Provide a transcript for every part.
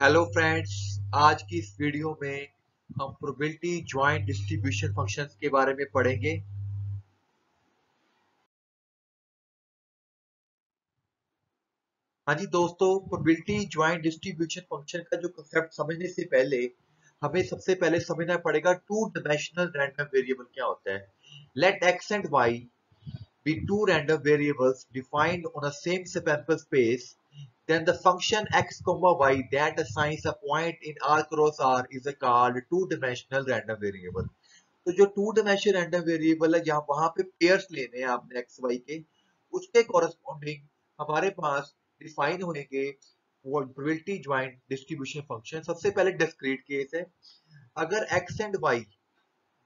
Hello friends आज की इस वीडियो में हम प्रोबेबिलिटी ज्वाइंट डिस्ट्रीब्यूशन फ़ंक्शंस के बारे में पढ़ेंगे। हाँ जी दोस्तों प्रोबेबिलिटी ज्वाइंट डिस्ट्रीब्यूशन फ़ंक्शन का जो कंसेप्ट समझने से पहले हमें सबसे पहले समझना पड़ेगा टू डायमेंशनल रैंडम वेरिएबल क्या होता है। Let X and Y be two random variables defined on a same sample space then the function x comma y that assigns a point in r cross r is a called two dimensional random variable तो जो two dimensional random variable है जहाँ वहाँ पे pairs लेने हैं आपने x Y के उसके कॉरेस्पॉन्डिंग हमारे पास डिफाइन होंगे प्रोबेबिलिटी ज्वाइंट डिस्ट्रीब्यूशन फ़ंक्शन सबसे पहले डिस्क्रीट केस है अगर एक्स एंड वाई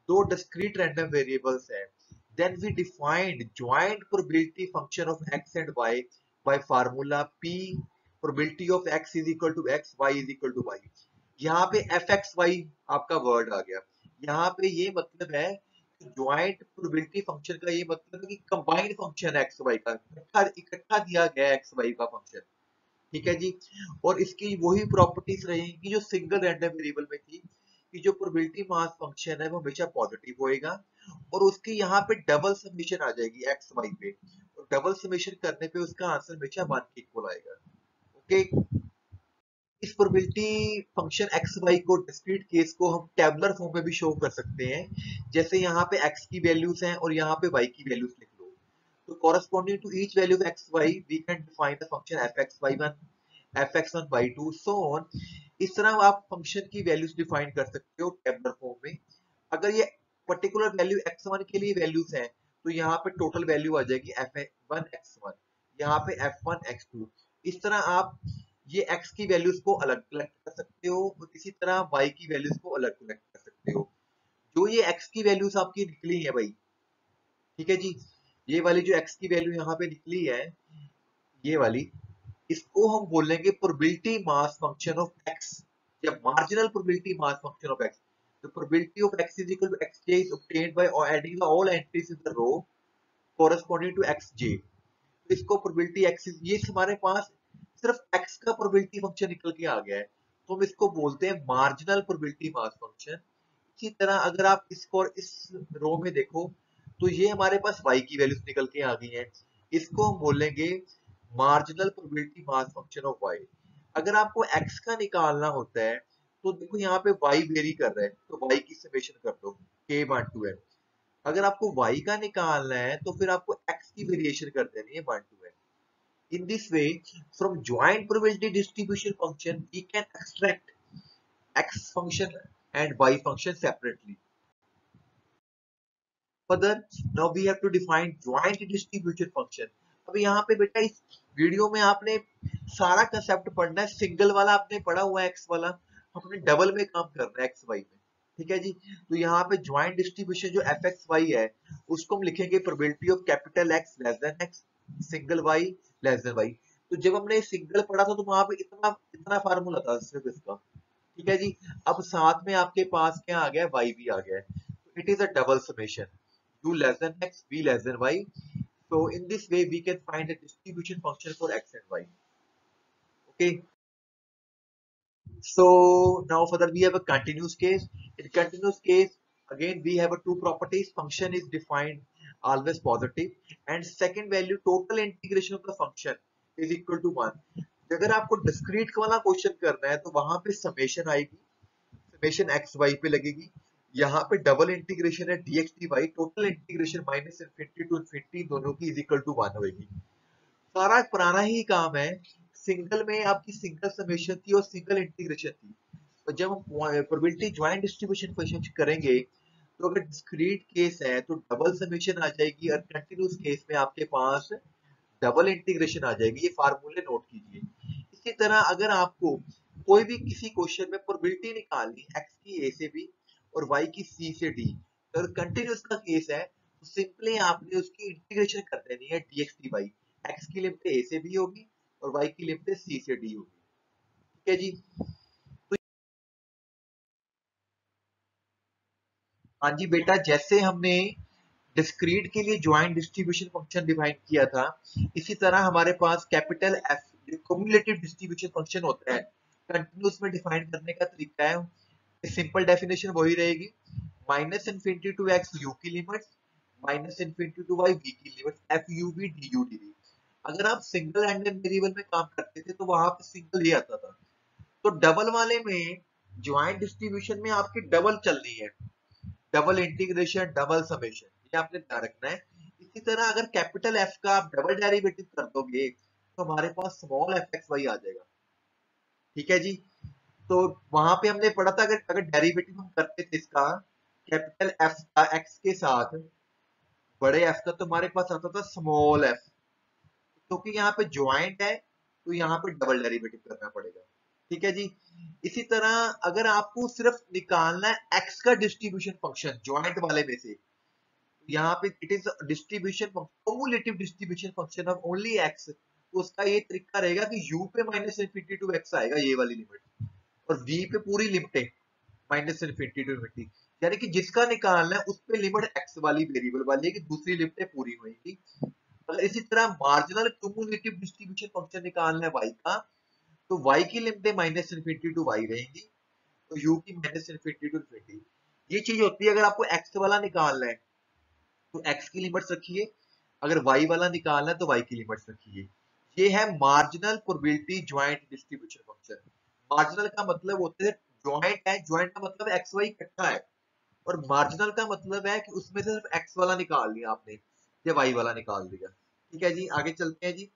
दो डिस्क्रीट रैंडम वेरिएबल्स हैं then we defined joint probability function of x and y by formula p probability of x is equal to x, y is equal to y. यहाँ पे F X Y आपका word आ गया। यहाँ पे ये मतलब है ज्वाइंट प्रोबेबिलिटी फ़ंक्शन का ये मतलब है कि कंबाइंड फ़ंक्शन है एक्स वाई का। इकट्ठा इकट्ठा दिया गया एक्स वाई का फ़ंक्शन ठीक है जी? और इसकी वही प्रॉपर्टीज़ रहेंगी जो सिंगल रैंडम वेरिएबल में थी कि जो प्रोबेबिलिटी मास फ़ंक्शन है वो हमेशा पॉजिटिव होएगा और उसकी यहाँ पे डबल समीशन आ जाएगी एक्स वाई पे। और डबल समीशन करने पे उसका आंसर हमेशा वन के इक्वल आएगा। ओके इस प्रोबेबिलिटी फ़ंक्शन एक्स वाई को डिस्क्रीट केस को हम टेबुलर फॉर्म में भी शो कर सकते हैं। जैसे यहाँ पे एक्स की वैल्यूज़ हैं और यहाँ पे वाई की वैल्यूज़ लिख लो। तो corresponding to each value X Y we can define the function F X Y one F X one Y two so on इस तरह आप फ़ंक्शन की वैल्यूज़ डिफाइन कर सकते हो टेबुलर फॉर्म में। अगर ये पर्टिकुलर वैल्यू x1 के लिए वैल्यूज़ हैं तो यहाँ पे टोटल वैल्यू आ जाएगी f1 x1 यहाँ पे f1 x2 इस तरह आप ये x की वैल्यूज़ को अलग कलेक्ट कर सकते हो और इसी तरह y की वैल्यूज़ को अलग कलेक्ट कर सकते हो। जो ये x की वैल्यूज़ आपकी निकली है भाई, ठीक है जी? ये वाली जो x की वैल्यू यहाँ पे निकली है, ये वाली, इसको हम बोलेंगे probability mass function of x या marginal probability mass function of x the probability of x is equal to xj is obtained by adding the all entries in the row corresponding to xj इसको probability x ये हमारे पास सिर्फ़ x का probability function निकल के आ गया है तो हम इसको बोलते हैं मार्जिनल probability मास फ़ंक्शन इसी तरह अगर आप इसको और इस रो में देखो तो ये हमारे पास y की वैल्यूज़ निकल के आ गई हैं। इसको हम बोलेंगे marginal probability mass function of y अगर आपको x का निकालना होता है तो देखो यहाँ पे y वेरी कर रहा है तो y की समेशन कर दो, k वन टू n अगर आपको y का निकालना है तो फिर आपको x की वेरिएशन कर देनी है one two in this way from joint probability distribution function we can extract x function and y function separately further now we have to define joint distribution function अब यहाँ पे बेटा इस वीडियो में आपने सारा कंसेप्ट पढ़ना है सिंगल वाला आपने पढ़ा हुआ है एक्स वाला हमने डबल में काम करना है एक्स वाई में ठीक है जी तो यहाँ पे ज्वाइंट डिस्ट्रीब्यूशन जो एफ़ एक्स वाई है उसको हम लिखेंगे probability of capital X less than X single Y less than Y तो जब हमने सिंगल पढ़ा था तो वहाँ पे इतना इतना फार्मूला था सिर्फ़ इसका ठीक है जी अब साथ में आपके पास क्या आ गया वाई भी आ गया है it is a double summation u less than x v less than y so in this way we can find a distribution function for x and y okay so now further we have a continuous case in continuous case again we have a two properties function is defined always positive. And second value, total integration of the function is equal to one. अगर आपको discrete वाला question करना है तो वहाँ पे summation आएगी। Summation x Y पे लगेगी। यहाँ पे डबल इंटीग्रेशन है dx dy total integration minus infinity to infinity दोनों की इज़ इक्वल टू वन होगी सारा पुराना ही काम है। सिंगल में आपकी सिंगल समेशन थी और सिंगल इंटीग्रेशन थी। तो जब हम प्रोबेबिलिटी ज्वाइंट डिस्ट्रीब्यूशन क्वेश्चन करेंगे तो अगर डिस्क्रीट केस है तो डबल समेशन आ जाएगी और कंटिन्यूस केस में आपके पास डबल इंटीग्रेशन आ जाएगी। ये फार्मूले नोट कीजिए। इसी तरह अगर आपको कोई भी किसी क्वेश्चन में प्रोबेबिलिटी निकालनी एक्स की ए से बी और y की c से d अगर कंटिन्यूस का केस है तो सिंपली आपने उसकी इंटीग्रेशन कर देनी है dx dy x की लिमिट a से b होगी और y की लिमिट c से d होगी। ठीक है जी? हाँ जी बेटा, जैसे हमने डिस्क्रीट के लिए ज्वाइंट डिस्ट्रीब्यूशन फ़ंक्शन डिफाइन किया था, इसी तरह हमारे पास कैपिटल एफ़ जो क्युमुलेटिव डिस्ट्रीब्यूशन फ़ंक्शन होता है। कंटिन्यूस में डिफाइन करने का तरीका है सिंपल डेफिनेशन वही रहेगी। Minus infinity to X U की limit minus infinity to Y V की limit F U V D U D V अगर आप सिंगल हैंडेड वेरिएबल में काम करते थे तो वहाँ पे सिंगल ही आता था। तो डबल वाले में ज्वाइंट डिस्ट्रीब्यूशन में आपकी डबल चल रही है। डबल इंटीग्रेशन डबल समेशन ये आपने ध्यान रखना है। इसी तरह अगर कैपिटल एफ़ का आप डबल डेरिवेटिव कर दोगे तो हमारे पास स्मॉल एफ़ एक्स वाई आ जाएगा। ठीक है जी? तो वहाँ पे हमने पढ़ा था, अगर अगर डेरिवेटिव हम करते थे इसका कैपिटल एफ़ का एक्स के साथ, बड़े एफ़ का तो हमारे पास आता था स्मॉल एफ़ क्योंकि तो यहाँ पे ज्वाइंट है तो यहाँ पे डबल डेरिवेटिव करना पड़ेगा। ठीक है जी? इसी तरह अगर आपको सिर्फ़ निकालना है एक्स का डिस्ट्रीब्यूशन फ़ंक्शन ज्वाइंट वाले में से, यहाँ पे it is distribution cumulative distribution function of only X तो उसका ये तरीका रहेगा कि u पे माइनस इन्फिनिटी टू एक्स आएगा ये वाली लिमिट और v पे पूरी लिमिट है माइनस इन्फिनिटी टू इन्फिनिटी यानी कि जिसका निकालना है, उस पे लिमिट x वाली वेरिएबल वाली है कि दूसरी लिमिट पूरी होगी अगर इसी तरह मार्जिनल क्यूमुलेटिव डिस्ट्रीब्यूशन फ़ंक्शन निकालना है y का तो y की लिमिटें माइनस इन्फिनिटी टू वाई रहेंगी तो u की माइनस इन्फिनिटी टू इन्फिनिटी ये चीज़ होती है, अगर आपको x वाला निकालना है तो x की लिमिट्स रखिए। अगर y वाला निकालना है तो y की लिमिट्स रखिए। ये है marginal probability joint distribution function marginal का मतलब होता है ज्वाइंट है ज्वाइंट का मतलब एक्स वाई इकट्ठा है। और मार्जिनल का मतलब है कि उसमें से सिर्फ़ एक्स वाला निकाल लिया आपने, या वाई वाला निकाल दिया। ठीक है जी, आगे चलते हैं जी।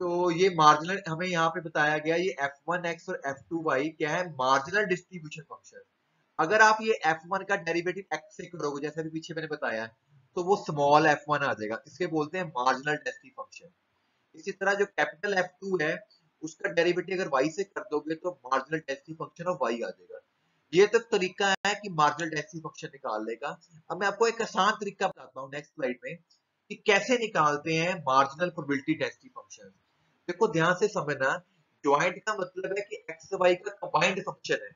तो ये मार्जिनल हमें यहाँ पे बताया गया ये f1x और f2y क्या है? मार्जिनल डिस्ट्रीब्यूशन फ़ंक्शन अगर आप ये f1 का डेरिवेटिव x से करोगे, जैसे अभी पीछे मैंने बताया तो वो स्मॉल f1 आ जाएगा। इसके बोलते हैं मार्जिनल डेंसिटी फ़ंक्शन इसी तरह जो कैपिटल f2 है, उसका डेरिवेटिव अगर y से कर दोगे तो marginal density function of y आ जाएगा। ये तो तरीका है कि मार्जिनल डेंसिटी फ़ंक्शन निकालने का अब मैं आपको एक आसान तरीका बताता हूँ नेक्स्ट स्लाइड में, कि कैसे निकालते हैं मार्जिनल प्रोबेबिलिटी डेंसिटी फ़ंक्शन देखो, ध्यान से समझना ज्वाइंट का मतलब है कि एक्स वाई का कंबाइंड फ़ंक्शन है,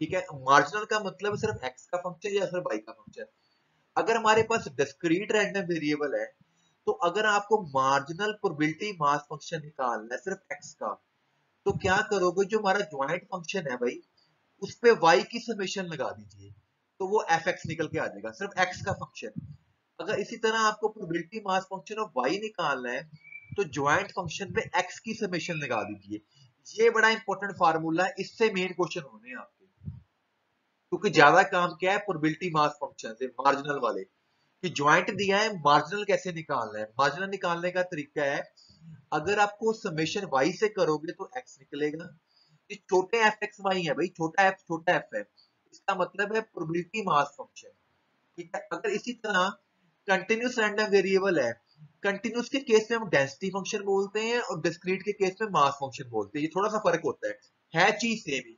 ठीक है? मार्जिनल का मतलब सिर्फ़ एक्स का फ़ंक्शन या सिर्फ़ वाई का फ़ंक्शन अगर हमारे पास डिस्क्रीट रैंडम वेरिएबल है तो अगर आपको मार्जिनल प्रोबेबिलिटी मास फ़ंक्शन निकालना है सिर्फ़ एक्स का तो क्या करोगे? जो हमारा ज्वाइंट फ़ंक्शन है भाई, उस पे y की समेशन लगा दीजिए तो वो एफ़ एक्स निकल के आ जाएगा, सिर्फ़ एक्स का फ़ंक्शन अगर इसी तरह आपको probability mass function of Y निकालना है तो ज्वाइंट फ़ंक्शन पे एक्स की समेशन लगा दीजिए। ये बड़ा इंपॉर्टेंट फार्मूला है, इससे मेन क्वेश्चन होने हैं आपके। क्योंकि ज़्यादा काम क्या है प्रोबेबिलिटी मास फ़ंक्शन से मार्जिनल वाले। कि ज्वाइंट दिया है मार्जिनल कैसे निकालना है? मार्जिनल निकालने का तरीका है, अगर आपको समेशन वाई से करोगे तो एक्स निकलेगा। ये छोटे एफ़ एक्स वाई है भाई, छोटा एफ़ छोटा एफ़ है। इसका मतलब है प्रोबेबिलिटी मास फ़ंक्शन ठीक है? अगर इसी तरह कंटिन्यूस रैंडम वेरिएबल है कंटिन्यूस के केस में हम डेंसिटी फ़ंक्शन बोलते हैं और डिस्क्रीट के केस में मास फ़ंक्शन बोलते हैं। ये थोड़ा सा फ़र्क होता है। है चीज़ सेम ही।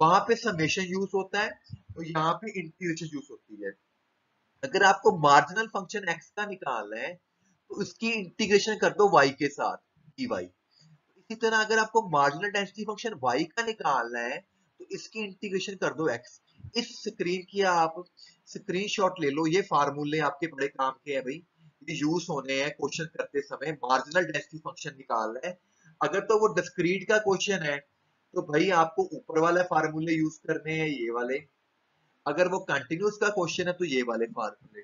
वहाँ पे समेशन यूज़ होता है और यहाँ पे इंटीग्रेशन यूज़ होती है। अगर आपको मार्जिनल फ़ंक्शन एक्स का निकालना है तो उसकी इंटीग्रेशन कर दो वाई के साथ डी वाई इसी तरह अगर आपको मार्जिनल डेंसिटी फ़ंक्शन वाई का निकालना है तो इसकी इंटीग्रेशन कर दो एक्स इस स्क्रीन की आप स्क्रीनशॉट ले लो। ये फार्मूले आपके बड़े काम के हैं भाई। यूज़ होने हैं क्वेश्चन करते समय मार्जिनल डेंसिटी फ़ंक्शन निकालना है। अगर तो वो डिस्क्रीट का क्वेश्चन है तो भाई आपको ऊपर वाले फार्मूले यूज़ करने हैं, ये वाले। अगर वो कंटिन्यूस का क्वेश्चन है तो ये वाले फार्मूले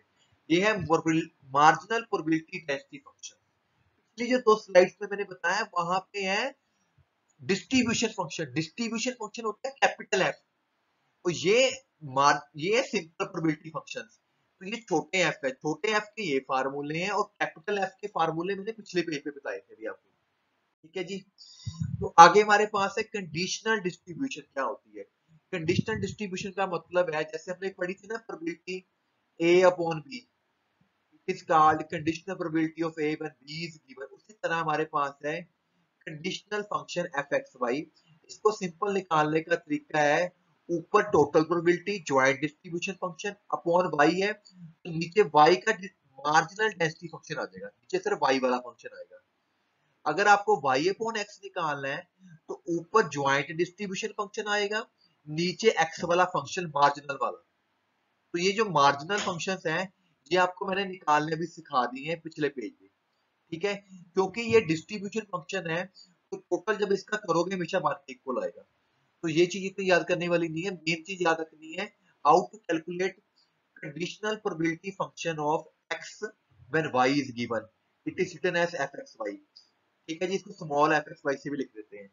ये है मार्जिनल प्रोबेबिलिटी डेंसिटी फ़ंक्शन पिछली जो दो स्लाइड्स में मैंने बताया, वहाँ पे है डिस्ट्रीब्यूशन फ़ंक्शन डिस्ट्रीब्यूशन फ़ंक्शन होता है कैपिटल एफ़ तो ये मार ये सिंपल प्रोबेबिलिटी फ़ंक्शंस तो ये छोटे एफ़ है, छोटे एफ़ के ये फार्मूले हैं और कैपिटल एफ़ के फार्मूले मैंने पिछले पेज पे बताए थे अभी आपको। ठीक है जी? तो आगे हमारे पास है कंडीशनल डिस्ट्रीब्यूशन क्या होती है? कंडीशनल डिस्ट्रीब्यूशन का मतलब है, जैसे हमने पढ़ी थी ना probability A upon B is called conditional probability of A when B is given उसी तरह हमारे पास है conditional function F X Y इसको सिंपल निकालने का तरीका है ऊपर total probability joint distribution function upon Y है तो नीचे वाई का मार्जिनल डेंसिटी फ़ंक्शन आ जाएगा, नीचे सिर्फ़ वाई वाला फ़ंक्शन आएगा। अगर आपको वाई अपॉन एक्स निकालना है तो ऊपर ज्वाइंट डिस्ट्रीब्यूशन फ़ंक्शन आएगा, नीचे एक्स वाला फ़ंक्शन मार्जिनल वाला। तो ये जो मार्जिनल फ़ंक्शंस हैं, ये आपको मैंने निकालने भी सिखा दिए हैं पिछले पेज में। ठीक है? क्योंकि ये डिस्ट्रीब्यूशन फ़ंक्शन है तो टोटल जब इसका करोगे, हमेशा वन इक्वल आएगा। तो ये चीज़ इतनी याद करने वाली नहीं है। मेन चीज़ याद रखनी है how to calculate conditional probability function of X when y is given it is written as F X Y ठीक है जी, इसको स्मॉल एफ़ एक्स वाई से भी लिख देते हैं।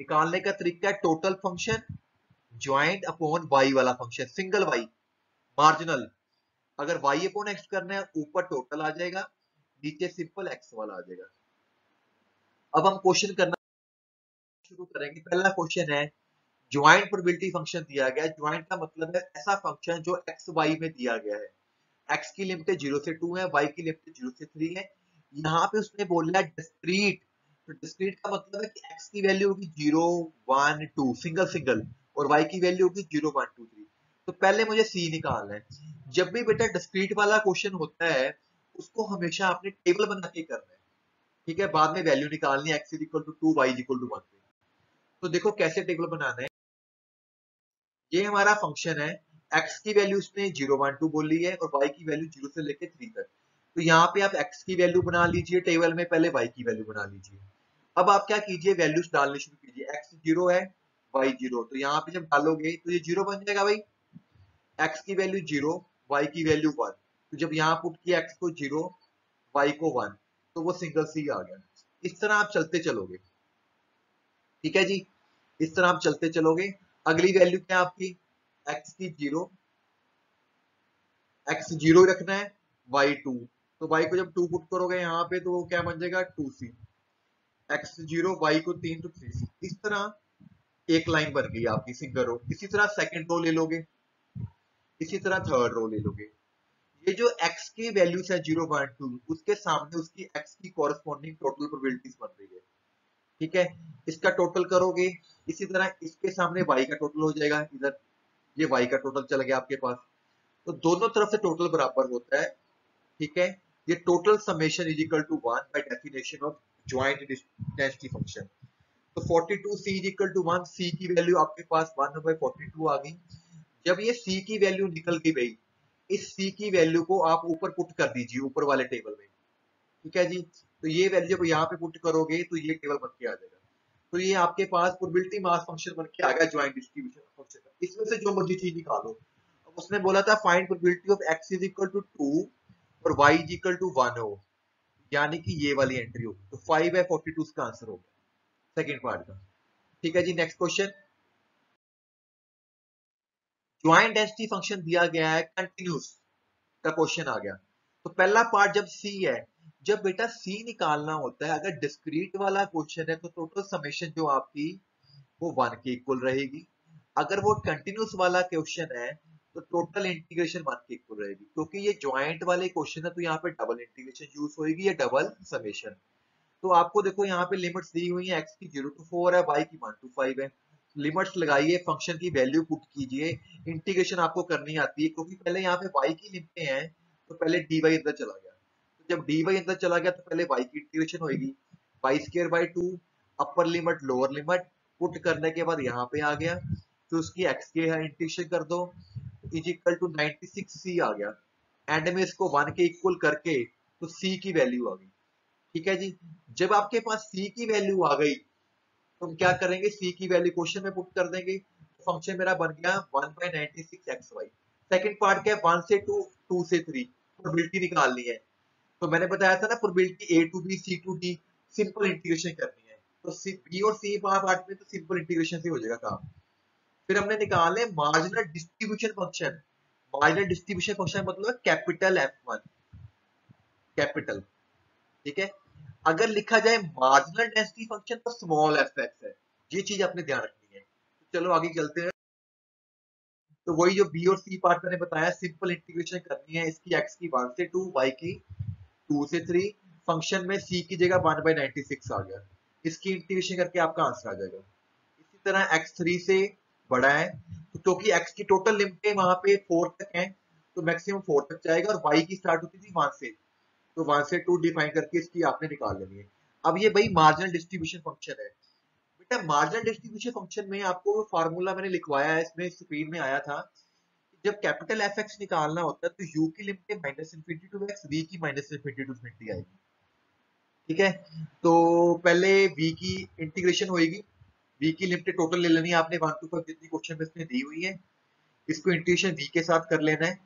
निकालने का तरीका है total function joint upon Y वाला फ़ंक्शन सिंगल वाई मार्जिनल अगर वाई अपॉन एक्स करना है, ऊपर टोटल आ जाएगा, नीचे सिंपल एक्स वाला आ जाएगा। अब हम क्वेश्चन करना शुरू करेंगे। पहला क्वेश्चन है ज्वाइंट प्रोबेबिलिटी फ़ंक्शन दिया गया है। ज्वाइंट का मतलब है ऐसा फ़ंक्शन जो एक्स वाई में दिया गया है। एक्स की लिमिट ज़ीरो से टू है वाई की लिमिट ज़ीरो से थ्री है। यहाँ पे उसने बोला डिस्क्रीट तो डिस्क्रीट का मतलब है कि एक्स की वैल्यू होगी zero one two single single और वाई की वैल्यू होगी ज़ीरो वन टू थ्री तो पहले मुझे सी निकालना है। जब भी बेटा डिस्क्रीट वाला क्वेश्चन होता है, उसको हमेशा आपने टेबल बना के करना है। ठीक है? बाद में वैल्यू निकालनी है X equal to two Y equal to one तो देखो कैसे टेबल बनाना है। ये हमारा फ़ंक्शन है एक्स की वैल्यू उसने ज़ीरो वन टू बोली है और वाई की वैल्यू ज़ीरो से लेके थ्री तक। तो यहाँ पे आप एक्स की वैल्यू बना लीजिए टेबल में पहले वाई की वैल्यू बना लीजिए। अब आप क्या कीजिए वैल्यूज़ डालने शुरू कीजिए। एक्स ज़ीरो है वाई ज़ीरो तो यहाँ पे जब डालोगे तो ये ज़ीरो बन जाएगा भाई। एक्स की वैल्यू ज़ीरो वाई की वैल्यू वन तो जब यहाँ पुट किया एक्स को ज़ीरो वाई को वन तो वो सिंगल सी आ गया। इस तरह आप चलते चलोगे। ठीक है जी? इस तरह आप चलते चलोगे। अगली वैल्यू क्या आपकी? एक्स की ज़ीरो एक्स ज़ीरो रखना है वाई टू तो वाई को जब टू पुट करोगे यहाँ पे तो क्या बन जाएगा? Two C X zero Y को तीन तो थ्री सी इस तरह एक लाइन बन गई आपकी सिंगल रो इसी तरह सेकंड रो ले लोगे. इसी तरह थर्ड रो ले लोगे. ये जो x की वैल्यूज़ है ज़ीरो पॉइंट टू उसके सामने उसकी x की कॉरेस्पॉन्डिंग टोटल प्रोबेबिलिटीज बन रही है। ठीक है? इसका टोटल करोगे, इसी तरह इसके सामने वाई का टोटल हो जाएगा, इधर। ये y का टोटल चल गया आपके पास। तो दोनों तरफ़ से टोटल बराबर होता है, ठीक है? ये total summation is equal to one by definition of joint density function तो 42 c is equal to 1 c की वैल्यू आपके पास 1 बाय 42 आ गई। जब ये c की वैल्यू निकल के गई, इस c की वैल्यू को आप ऊपर पुट कर दीजिए, ऊपर वाले टेबल में। ठीक है जी? तो ये वैल्यू जब यहाँ पे पुट करोगे तो ये टेबल बन के आ जाएगा। तो ये आपके पास प्रोबेबिलिटी मास फ़ंक्शन बन के आ गया ज्वाइंट डिस्ट्रीब्यूशन फ़ंक्शन का। इसमें से जो मर्ज़ी चीज़ निकालो। अब उसने बोला था find probability of x is equal to 2 और y इज़ इक्वल टू 1 हो। यानी कि ये वाली एंट्री होगी तो 5 बाय 42 इसका आंसर हो गया। सेकंड पार्ट का। ठीक है जी next question joint density function दिया गया है कंटिन्यूस का क्वेश्चन आ गया। तो पहला पार्ट जब सी है जब बेटा सी निकालना होता है, अगर डिस्क्रीट वाला क्वेश्चन है तो टोटल समेशन जो आपकी, वो वन के इक्वल रहेगी। अगर वो कंटिन्यूस वाला क्वेश्चन है तो टोटल इंटीग्रेशन वन के इक्वल रहेगी। क्योंकि ये ज्वाइंट वाले क्वेश्चन है तो यहाँ पे डबल इंटीग्रेशन यूज़ होगी या डबल समेशन तो आपको देखो, यहाँ पे लिमिट्स दी हुई है एक्स की ज़ीरो टू फोर है वाई की वन टू फाइव है। लिमिट्स लगाइए फ़ंक्शन की वैल्यू पुट कीजिए। इंटीग्रेशन आपको करनी आती है, क्योंकि पहले यहाँ पे वाई की लिमिटें हैं तो पहले dy अंदर चला गया जब dy अंदर चला गया तो पहले y की इंटीग्रेशन होगी Y square by two upper limit lower limit put करने के बाद यहाँ पे आ गया। तो उसकी x के है इंटीग्रेशन कर दो। इज़ इक्वल टू 96 c आ गया। एंड में इसको वन के इक्वल करके तो c की वैल्यू आ गई। ठीक है जी? जब आपके पास c की वैल्यू आ गई तो हम क्या करेंगे? C की वैल्यू क्वेश्चन में पुट कर देंगे। फ़ंक्शन मेरा बन गया 1 बाय 96 xy सेकंड पार्ट क्या है? 1 से 2 2 से 3 प्रोबेबिलिटी निकालनी है। तो मैंने बताया था ना probability a to b, c to d simple integration करनी है। तो b और c पार्ट में तो सिंपल इंटीग्रेशन से हो जाएगा काम। फिर हमने निकाले marginal distribution function marginal distribution function मतलब कैपिटल F1 कैपिटल ठीक है? अगर लिखा जाए मार्जिनल डेंसिटी फ़ंक्शन तो स्मॉल एफ़ एक्स है। ये चीज़ आपने ध्यान रखनी है। तो चलो आगे चलते हैं। तो वही जो बी और सी पार्ट मैंने बताया सिंपल इंटीग्रेशन करनी है। इसकी एक्स की वन से टू वाई की टू से थ्री फ़ंक्शन में सी की जगह वन बाई नाइनटी सिक्स आ गया। इसकी इंटीग्रेशन करके आपका आंसर आ जाएगा। इसी तरह एक्स थ्री से बड़ा है तो क्योंकि एक्स की टोटल लिमिटें वहाँ पे फोर तक है तो मैक्सिमम फोर तक जाएगा और वाई की स्टार्ट होती थी वन से। तो वन से टू डिफाइन करके इसकी आपने निकाल लेनी है। अब ये भाई मार्जिनल डिस्ट्रीब्यूशन फ़ंक्शन है। बेटा मार्जिनल डिस्ट्रीब्यूशन फ़ंक्शन में आपको फार्मूला मैंने लिखवाया है, इसमें स्क्रीन में आया था। जब कैपिटल एफ़ एक्स निकालना होता है तो यू की limit minus infinity to X V की माइनस इन्फिनिटी टू इन्फिनिटी आएगी। ठीक है? तो पहले v की इंटीग्रेशन होगी v की लिमिट टोटल ले लेनी आपने। वन टू फाइव जितनी क्वेश्चन में इसमें दी हुई है, इसको इंटीग्रेशन v के साथ कर लेना है।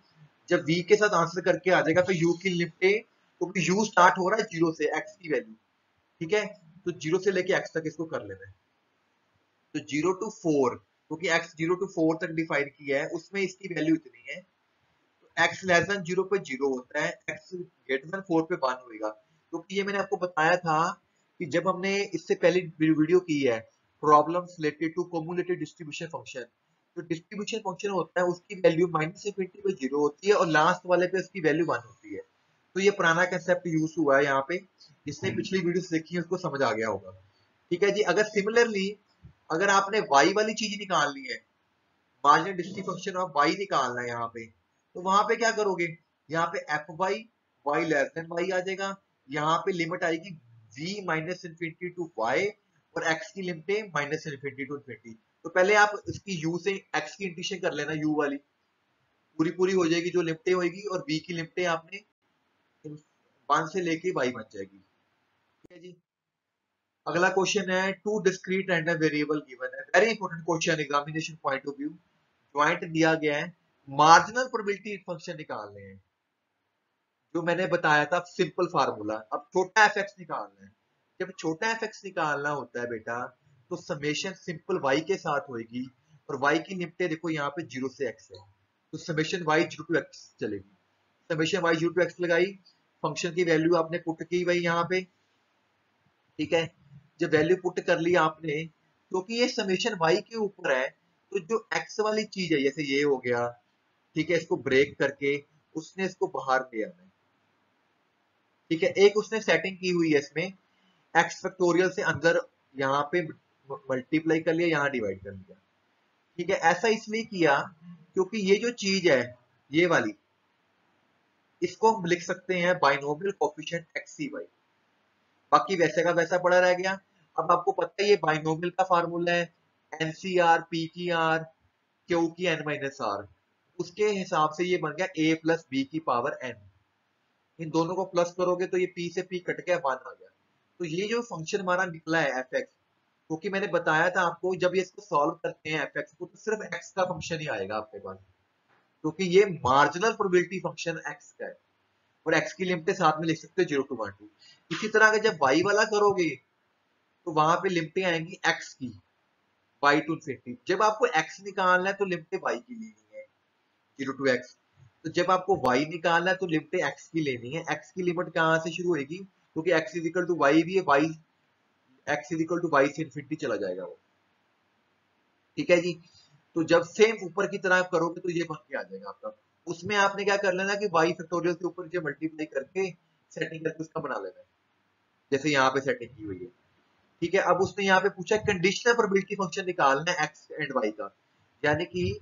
जब v के साथ आंसर करके आ जाएगा तो यू की लिमिट क्योंकि u स्टार्ट हो रहा है ज़ीरो से एक्स की वैल्यू ठीक है? तो ज़ीरो से लेके एक्स तक इसको कर लेना है। तो ज़ीरो टू फोर क्योंकि x ज़ीरो टू फोर तक डिफाइन किया है, उसमें इसकी वैल्यू इतनी है। तो x लेस देन ज़ीरो पे ज़ीरो होता है, x ग्रेटर देन फोर पे वन होगा क्योंकि ये मैंने आपको बताया था कि जब हमने इससे पहले वीडियो की है problems related to cumulated distribution function तो डिस्ट्रीब्यूशन फ़ंक्शन होता है, उसकी वैल्यू माइनस इंफिनिटी पे ज़ीरो होती है और लास्ट वाले पे उसकी वैल्यू वन होती है। तो ये पुराना कंसेप्ट यूज़ हुआ है यहाँ पे, जिसने पिछली वीडियो देखी है, उसको समझ आ गया होगा। ठीक है जी, अगर सिमिलरली अगर आपने y वाली चीज़ निकालनी है marginal distri function of y निकालना है यहाँ पे तो वहाँ पे क्या करोगे? यहाँ पे F Y Y less than Y आ जाएगा। यहाँ पे लिमिट आएगी v minus infinity to y और x की लिमिट है माइनस इन्फिनिटी टू इन्फिनिटी तो पहले आप इसकी यू से एक्स की इंटीशन कर लेना यू वाली। पूरी पूरी हो जाएगी जो लिमिटें होगी और v की लिमिटें आपने वन से लेके वाई बन जाएगी। ठीक है जी? अगला क्वेश्चन है two discrete random variable given है। Very important question examination point of view joint दिया गया है मार्जिनल प्रोबेबिलिटी फ़ंक्शन निकालने हैं। जो मैंने बताया था सिंपल फार्मूला अब छोटा एफ़ एक्स निकालना है। जब छोटा एफ़ एक्स निकालना होता है बेटा तो समेशन सिंपल वाई के साथ होगी और वाई की निपटे देखो, यहाँ पे ज़ीरो से एक्स है। तो summation Y zero to X चलेगी। Summation Y zero to X लगाई। फ़ंक्शन की वैल्यू आपने पुट की भाई यहाँ पे। ठीक है? जब वैल्यू पुट कर ली आपने, क्योंकि ये समेशन वाई के ऊपर है तो जो एक्स वाली चीज़ है, जैसे ये हो गया, ठीक है, इसको ब्रेक करके उसने इसको बाहर ले आना है। ठीक है, एक उसने सेटिंग की हुई है इसमें एक्स फैक्टोरियल से अंदर यहाँ पे मल्टीप्लाई कर लिया, यहाँ डिवाइड कर लिया। ठीक है, ऐसा इसलिए किया क्योंकि ये जो चीज़ है, ये वाली, इसको हम लिख सकते हैं binomial coefficient X C Y बाकी वैसे का वैसा पड़ा रह गया। अब आपको पता है ये बाइनोमियल का फार्मूला है एनसीआर पी की आर क्यू की एन माइनस आर उसके हिसाब से ये बन गया ए प्लस बी की पावर एन इन दोनों को प्लस करोगे तो ये पी से पी कट गया वन आ गया. तो ये जो फ़ंक्शन हमारा निकला है एफ़ एक्स क्योंकि मैंने बताया था आपको, जब ये इसको सॉल्व करते हैं एफ़ एक्स को तो सिर्फ़ एक्स का फ़ंक्शन ही आएगा आपके पास. क्योंकि ये मार्जिनल प्रोबेबिलिटी फ़ंक्शन एक्स का है. और एक्स की लिमिटें साथ में लिख सकते हो ज़ीरो टू वन टू इसी तरह अगर जब वाई वाला करोगे तो वहाँ पे लिमिटें आएँगी एक्स की वाई टू इन्फिनिटी जब आपको एक्स निकालना है तो लिमिटें वाई की लेनी है ज़ीरो टू एक्स तो जब आपको वाई निकालना है तो लिमिटें एक्स की लेनी है। एक्स की लिमिट कहाँ से शुरू होगी क्योंकि एक्स इजिकल टू वाई भी है y x is equal to y से इन्फिनिटी चला जाएगा वो। ठीक है जी? तो जब सेम ऊपर की तरह करोगे तो ये बन के आ जाएगा आपका। उसमें आपने क्या कर लेना कि वाई फैक्टोरियल के ऊपर जो मल्टीप्लाई करके सेटिंग करके उसका बना लेना जैसे यहाँ पे सेटिंग की हुई है। ठीक है, अब उसने यहाँ पे पूछा कंडीशनल प्रोबेबिलिटी फ़ंक्शन निकालना है एक्स एंड वाई का। यानी कि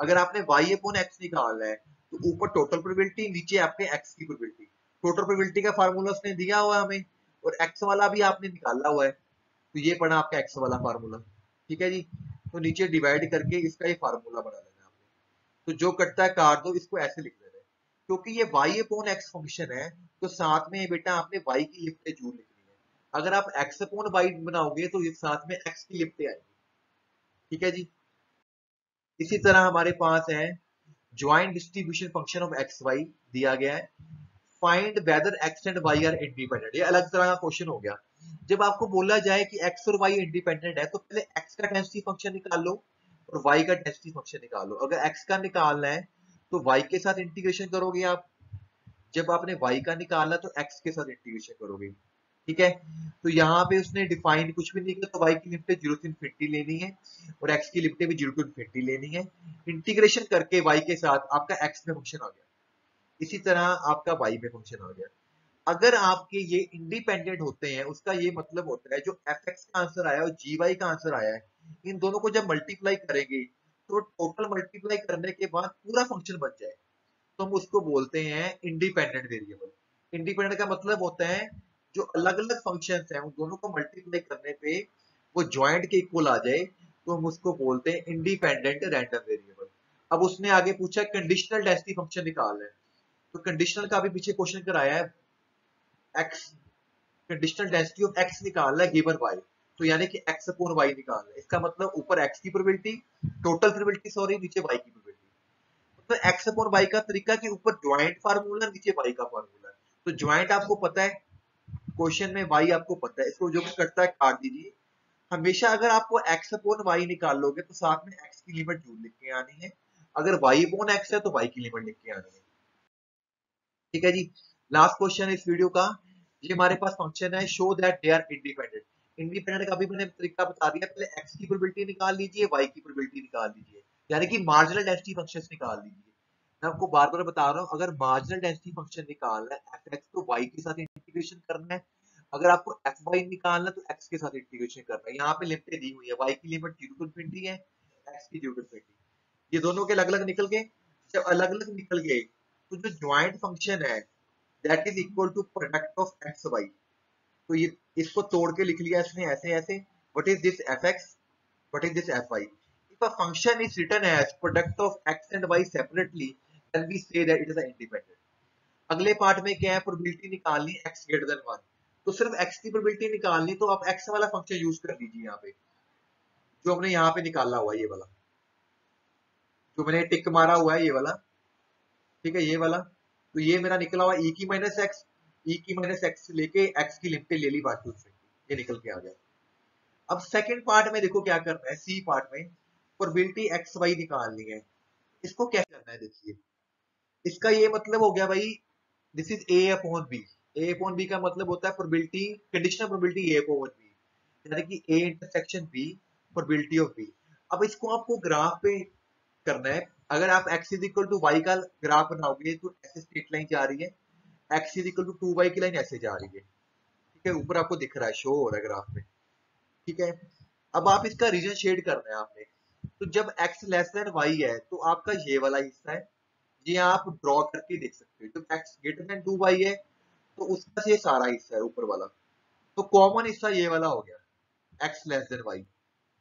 अगर आपने वाई अपॉन एक्स निकालना है तो ऊपर टोटल प्रोबेबिलिटी नीचे आपके एक्स की प्रोबेबिलिटी टोटल प्रोबेबिलिटी का फार्मूला उसने दिया हुआ है हमें, और एक्स वाला भी आपने निकाला हुआ है। तो ये पड़ा आपका एक्स वाला फार्मूला ठीक है जी? तो नीचे डिवाइड करके इसका ये फार्मूला बना लेना आपने। तो जो कटता है, काट दो, इसको ऐसे लिख देना क्योंकि ये वाई अपोन एक्स फ़ंक्शन है तो साथ में बेटा आपने वाई की लिफ्ट जूर लिखनी है अगर आप एक्स अपोन वाई बनाओगे तो ये साथ में एक्स की लिफ्ट आएगी। ठीक है जी? इसी तरह हमारे पास है joint distribution function of x y दिया गया है। Find whether x and y are independent ये अलग तरह का क्वेश्चन हो गया। जब आपको बोला जाए कि एक्स और वाई इंडिपेंडेंट है तो पहले एक्स का डेंसिटी फ़ंक्शन निकाल लो और वाई का डेंसिटी फ़ंक्शन निकाल लो। अगर एक्स का निकालना है तो वाई के साथ इंटीग्रेशन करोगे आप। जब आपने वाई का निकालना तो एक्स के साथ इंटीग्रेशन करोगे। ठीक है? तो यहाँ पे उसने डिफाइन कुछ भी नहीं किया तो वाई की लिमिट ज़ीरो टू इन्फिनिटी लेनी है और एक्स की लिमिट भी ज़ीरो टू इन्फिनिटी लेनी है। इंटीग्रेशन करके वाई के साथ आपका एक्स में फ़ंक्शन आ गया। इसी तरह आपका वाई में फ़ंक्शन आ गया। अगर आपके ये इंडिपेंडेंट होते हैं, उसका ये मतलब होता है, जो एफ़ एक्स का आंसर आया और जी वाई का आंसर आया है, इन दोनों को जब मल्टीप्लाई करेंगे तो टोटल मल्टीप्लाई करने के बाद पूरा फ़ंक्शन बन जाए। तो हम उसको बोलते हैं इंडिपेंडेंट वेरिएबल इंडिपेंडेंट का मतलब होता है जो अलग अलग फ़ंक्शन है उन दोनों को मल्टीप्लाई करने पे वो ज्वाइंट के इक्वल आ जाए तो हम उसको बोलते हैं इंडिपेंडेंट रैंडम वेरिएबल अब उसने आगे पूछा कंडीशनल डेंसिटी फ़ंक्शन निकाल है। तो कंडीशनल का भी पीछे क्वेश्चन कराया है। X conditional density of x निकालना है गिवन वाई तो यानी कि एक्स अपोन वाई निकालना है। इसका मतलब ऊपर एक्स की प्रोबेबिलिटी टोटल प्रोबेबिलिटी सॉरी नीचे वाई की प्रोबेबिलिटी मतलब एक्स अपोन वाई का तरीका कि ऊपर ज्वाइंट फार्मूला नीचे वाई का फार्मूला तो ज्वाइंट आपको पता है क्वेश्चन में वाई आपको पता है, इसको जो करता है, काट दीजिए। हमेशा अगर आपको एक्स अपोन वाई निकाल लोगे तो साथ में एक्स की लिमिट ज़रूर लिख के आनी है। अगर वाई अपोन एक्स है तो वाई की लिमिट लिख के आनी है। ठीक है जी? लास्ट क्वेश्चन इस वीडियो का। ये हमारे पास फ़ंक्शन है show that they are independent independent का भी मैंने तरीका बता दिया, पहले एक्स की प्रोबेबिलिटी निकाल लीजिए वाई की प्रोबेबिलिटी निकाल लीजिए। यानी कि मार्जिनल डेंसिटी फ़ंक्शंस निकाल लीजिए। मैं आपको बार बार बता रहा हूँ, अगर मार्जिनल डेंसिटी फ़ंक्शन निकालना है एफ़ एक्स तो वाई के साथ इंटीग्रेशन करना है, अगर आपको एफ़ वाई निकालना तो एक्स के साथ इंटीग्रेशन करना है। यहाँ पे लिमिटें दी हुई है वाई की लिमिट ज़ीरो टू इन्फिनिटी है एक्स की ज़ीरो टू इन्फिनिटी ये दोनों के अलग अलग निकल गए। जब अलग अलग निकल गए तो जो ज्वाइंट फ़ंक्शन है that is equal to product of x y तो ये, इसको तोड़ के लिख लिया इसने, ऐसे ऐसे। What is this f x what is this f y function is written as product of x and y separately then we say that it is independent. अगले पार्ट में क्या है? प्रोबेबिलिटी निकालनी x ग्रेटर देन 1 तो सिर्फ़ x की probability निकालनी तो आप x वाला फ़ंक्शन यूज़ कर लीजिए यहाँ पे। जो हमने यहाँ पे निकाला हुआ ये वाला। जो मैंने टिक मारा हुआ है, ये वाला। ठीक है, ये वाला। तो ये मेरा निकला हुआ e की माइनस एक्स ई की माइनस एक्स लेके x की लिमिट ले ली बात ये निकल के आ गया। अब सेकंड पार्ट में देखो क्या करना है। सी पार्ट में प्रोबेबिलिटी एक्स वाई निकालनी है। इसको क्या करना है, देखिए। इसका ये मतलब हो गया भाई this is a upon b a upon b का मतलब होता है probability conditional probability a upon b यानी कि a intersection b probability of b अब इसको आपको ग्राफ पे करना है। अगर आप x is equal to y का ग्राफ बनाओगे तो ऐसे स्ट्रेट लाइन जा रही है। x is equal to two y की लाइन ऐसे जा रही है। ठीक है? ऊपर आपको दिख रहा है शो हो रहा है ग्राफ में। ठीक है? अब आप इसका रीजन शेड करना है आपने। तो जब x लेस देन y है तो आपका ये वाला हिस्सा है। ये आप ड्रॉ करके देख सकते हो। जब x greater than two y है तो उसका ये सारा हिस्सा है, ऊपर वाला। तो कॉमन हिस्सा ये वाला हो गया, x लेस देन y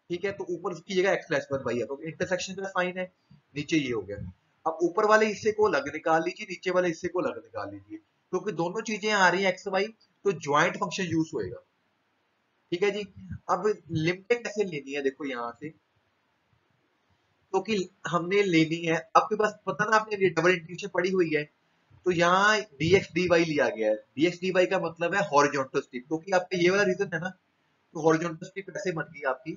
ठीक है तो ऊपर उसकी जगह x लेस देन y है तो इंटरसेक्शन का साइन है, नीचे ये हो गया। अब ऊपर वाले हिस्से को अलग निकाल लीजिए, नीचे वाले हिस्से को अलग निकाल लीजिए, क्योंकि तो दोनों चीज़ें आ रही है एक्स वाई तो ज्वाइंट फ़ंक्शन यूज़ होएगा। ठीक है जी, अब लिमिट कैसे लेनी है, देखो यहाँ से। तो हमने लेनी है। आपके पास पता ना आपने डबल इंटीग्रेशन पड़ी हुई है तो यहाँ dx dy लिया गया है। Dx dy का मतलब है हॉरिजॉन्टल स्ट्रिप क्योंकि आपका ये वाला रीजन है ना तो हॉरिजॉन्टल स्ट्रिप ऐसे बन गई आपकी।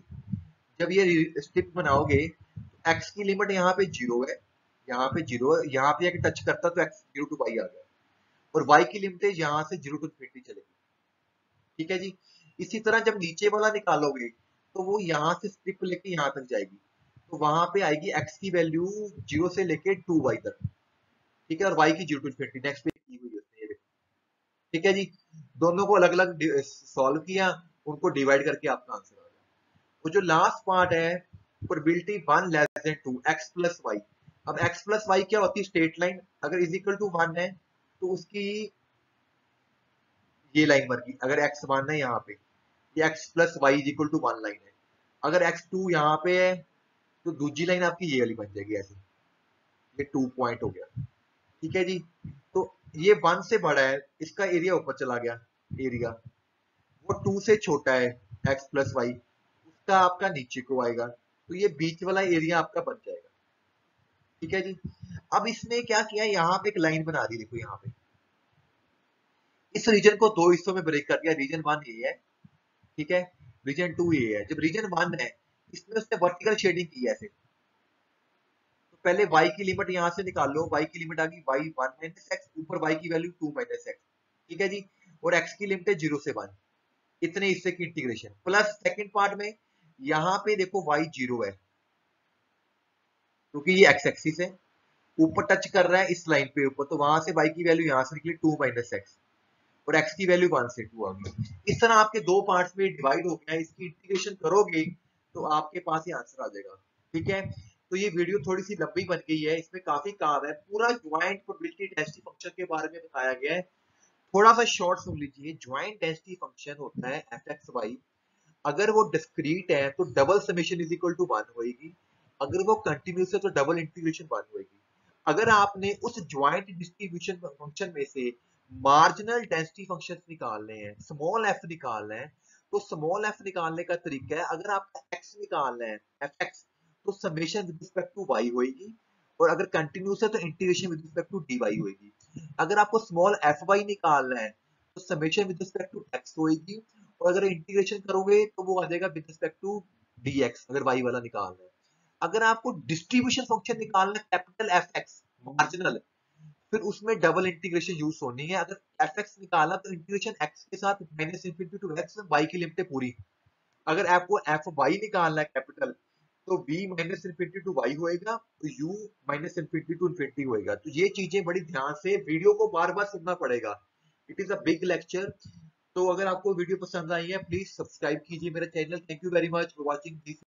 जब ये स्ट्रिप बनाओगे तो x की लिमिट यहाँ पे ज़ीरो है, यहाँ पे ज़ीरो है, यहाँ पे टच करता तो x ज़ीरो टू वाई आ गया। और y की लिमिट यहाँ से ज़ीरो टू इन्फिनिटी चलेगी। ठीक है जी? इसी तरह जब नीचे वाला निकालोगे तो वो यहाँ से स्ट्रिप लेके यहाँ तक जाएगी। तो वहाँ पे आएगी x की वैल्यू ज़ीरो से लेके टू वाई तक। ठीक है? और y की ज़ीरो टू इन्फिनिटी नेक्स्ट पे की हुई है ये ठीक है जी? दोनों को अलग अलग सॉल्व किया, उनको डिवाइड करके आपका आंसर आ गया। वो जो लास्ट पार्ट है probability one less than two x plus y अब x प्लस वाई क्या होती है? स्ट्रेट लाइन अगर इज़ इक्वल टू वन है तो उसकी ये लाइन बन गई। अगर x वन है यहाँ पे x plus y is equal to one line है। अगर x टू यहाँ पे है तो दूसरी लाइन आपकी ये वाली बन जाएगी ऐसे। ये टू पॉइंट हो गया। ठीक है जी? तो ये वन से बड़ा है, इसका एरिया ऊपर चला गया एरिया वो टू से छोटा है एक्स प्लस वाई उसका आपका नीचे को आएगा तो ये बीच वाला एरिया आपका बन जाएगा। ठीक है जी? अब इसने क्या किया? यहाँ पे एक लाइन बना दी, देखो यहाँ पे। इस रीजन को दो हिस्सों में ब्रेक कर दिया। रीजन वन ये है, ठीक है? रीजन टू ये है। जब रीजन वन है इसमें उसने वर्टिकल शेडिंग की ऐसे। तो पहले y की लिमिट यहाँ से निकाल लो, y की लिमिट आ गई, y वन माइनस एक्स ऊपर y की वैल्यू टू माइनस एक्स ठीक है जी? और x की लिमिट है ज़ीरो से वन इतने हिस्से की इंटीग्रेशन प्लस सेकंड पार्ट में यहाँ पे देखो y ज़ीरो है। क्योंकि तो ये x एक्सिस है। ऊपर टच कर रहा है इस लाइन पे ऊपर तो वहाँ से y की वैल्यू यहाँ से निकली टू माइनस एक्स और x की वैल्यू वन से टू आ गई। इस तरह आपके दो पार्ट्स में डिवाइड हो गया इसकी इंटीग्रेशन करोगे तो आपके पास ही आंसर आ जाएगा। ठीक है? तो ये वीडियो थोड़ी सी लंबी बन गई है, इसमें काफ़ी काम है। पूरा ज्वाइंट प्रोबेबिलिटी डेंसिटी फ़ंक्शन के बारे में बताया गया है। थोड़ा सा शॉर्ट सुन लीजिए। ज्वाइंट डेंसिटी फ़ंक्शन होता है एफ़ एक्स वाई अगर वो डिस्क्रीट है तो double summation is equal to one होगी अगर वो कंटिन्यूस है तो डबल इंटीग्रेशन वन होगी अगर आपने उस ज्वाइंट डिस्ट्रीब्यूशन फ़ंक्शन में से मार्जिनल डेंसिटी फ़ंक्शन निकालने हैं स्मॉल एफ़ निकालना है तो स्मॉल एफ़ निकालने का तरीका है, अगर आपका एक्स निकालना है एफ़ एक्स तो summation with respect to y होगी और अगर कंटिन्यूस है तो integration with respect to d y होगी अगर आपको स्मॉल एफ़ वाई निकालना है तो summation with respect to x होगी और अगर इंटीग्रेशन करोगे तो वो आ जाएगा with respect to d x अगर वाई वाला निकालना है। अगर आपको डिस्ट्रीब्यूशन फ़ंक्शन निकालना है कैपिटल एफ़ एक्स मार्जिनल फिर उसमें डबल इंटीग्रेशन यूज़ होनी है। अगर एफ़ एक्स निकाला तो इंटीग्रेशन एक्स के साथ minus infinity to x y की लिमिटें पूरी। अगर आपको एफ़ वाई निकालना है कैपिटल तो v minus infinity to y होएगा तो u minus infinity to infinity होएगा। तो ये चीज़ें बड़ी ध्यान से वीडियो को बार बार सुनना पड़ेगा। It is a big lecture तो अगर आपको वीडियो पसंद आई है प्लीज़ सब्सक्राइब कीजिए मेरा channel thank you very much for watching this